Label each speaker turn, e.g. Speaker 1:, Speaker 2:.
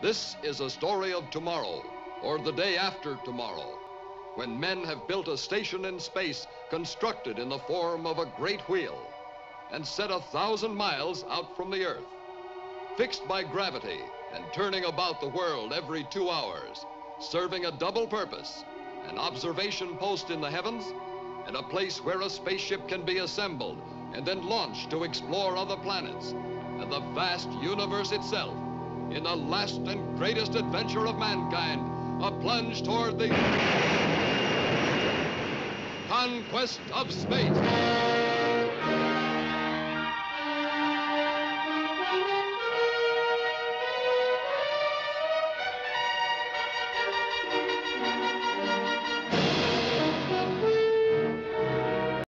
Speaker 1: This is a story of tomorrow, or the day after tomorrow, when men have built a station in space constructed in the form of a great wheel and set a thousand miles out from the Earth. Fixed by gravity and turning about the world every two hours, serving a double purpose an observation post in the heavens and a place where a spaceship can be assembled and then launched to explore other planets and the vast universe itself in the last and greatest adventure of mankind, a plunge toward the conquest of space.